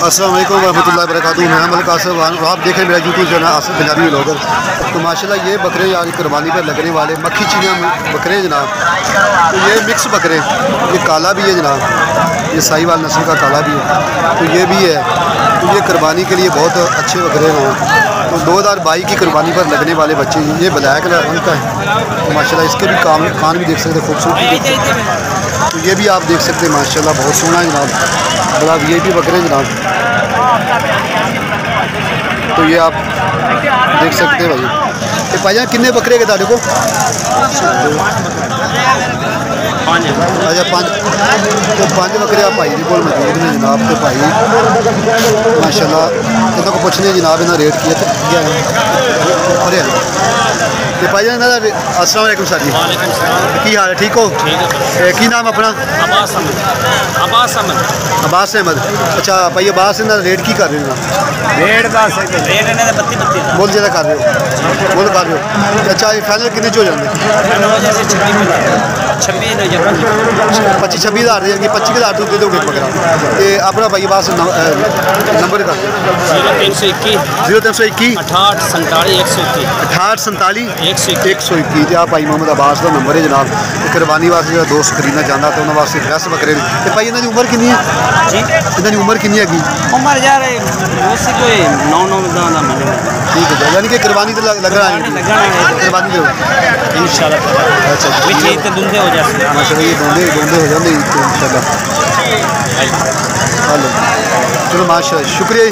अस्सलाम वालेकुम रहमतुल्लाहि वबरकातुहू। मैं मलिक आसफ आप देख रहे हैं मेरा YouTube channel Asaf Punjabi blogger तो माशाल्लाह ये बकरे आज कुरबानी पर लगने वाले मक्खी चीनिया बकरे जनाब। तो ये मिक्स बकरे ये काला भी है जनाब। ये साहिवाल नस्ल का काला भी है। तो ये भी है। तो ये कुरबानी के लिए बहुत अच्छे बकरे हैं तो दो हज़ार बाईस की कुरबानी पर लगने वाले बच्चे ये ब्लैक रंग का है। तो माशाल्लाह इसके भी काम खान भी देख सकते खूबसूरती। तो ये भी आप देख सकते हैं, माशाल्लाह, बहुत सोना है जनाब। बड़ा वी आई बकरे जनाब। तो ये आप देख सकते हैं भाई। ये भाई किन्ने बकरे के तारे को? अच्छा पाँच। तो पाँच बकरे आप भाई को मौजूद ने जनाब तो भाई, माशाल्लाह इन्हों को पूछने जनाब इन्होंने रेट किया अरे ਤੇ ਭਾਈ ਇਹਨਾਂ ਦਾ ਅਸਲਾਮ ਅਲੈਕੁਮ ਸਰ ਜੀ ਕੀ ਹਾਲ ਹੈ ਠੀਕ ਹੋ ਠੀਕ ਕੀ ਨਾਮ ਆਪਣਾ ਅਬਾਸ ਅਹਿਮਦ ਅਬਾਸ ਅਹਿਮਦ ਅਬਾਸ ਅਹਿਮਦ ਅੱਛਾ ਭਾਈ ਅਬਾਸ ਇਹਨਾਂ ਦਾ ਰੇਟ ਕੀ ਕਰ ਰਹੇ ਹੋ ਰੇਟ ਦਾ ਰੇਟ ਇਹਨਾਂ ਦਾ 32 32 ਦਾ ਬੋਲ ਜਿਹੜਾ ਕਰ ਰਹੇ ਹੋ ਬੋਲ ਕਰ ਰਹੇ ਹੋ ਅੱਛਾ ਇਹ ਫਾਈਨਲ ਕਿੰਨੇ ਚ ਹੋ ਜਾਂਦੇ 26 ਨੇ ਜਾਂ 25 26 ਹਜ਼ਾਰ ਦੇ ਜਾਣਗੇ 25 ਹਜ਼ਾਰ ਤੋਂ ਦੇ ਦੋਗੇ ਪਕੜਾ। ਤੇ ਆਪਣਾ ਭਾਈ ਅਬਾਸ ਨੰਬਰ ਕਰ ਦਿਓ। 0321 0321 68 47 121 68 47 121 121 ਤੇ ਆ ਭਾਈ ਮੁਹੰਮਦ ਅਬਾਸ ਦਾ ਨੰਬਰ ਹੈ ਜਨਾਬ। ਤੇ ਕੁਰਬਾਨੀ ਵਾਸਤੇ ਜਿਹੜਾ ਦੋਸਤ ਖਰੀਦਣਾ ਚਾਹੁੰਦਾ ਤੇ ਉਹਨਾਂ ਵਾਸਤੇ ਡਰੈਸ ਬੱਕਰੇ ਨੇ ਤੇ ਭਾਈ ਇਹਨਾਂ ਦੀ ਉਮਰ ਕਿੰਨੀ ਹੈ? ਜੀ? ਇਹਨਾਂ ਦੀ ਉਮਰ ਕਿੰਨੀ ਹੈਗੀ? ਉਮਰ ਯਾਰ ਉਸ ਕੋਈ 9 9 ਦਾ ਦਾ ਮਿਲੇ ठीक है यानी कि कुर्बानी तो लग रहा है कुर्बानी दो इन अच्छा तो हो। जाते हैं ये हो जाते इंशाल्लाह। हेलो। चलो शुक्रिया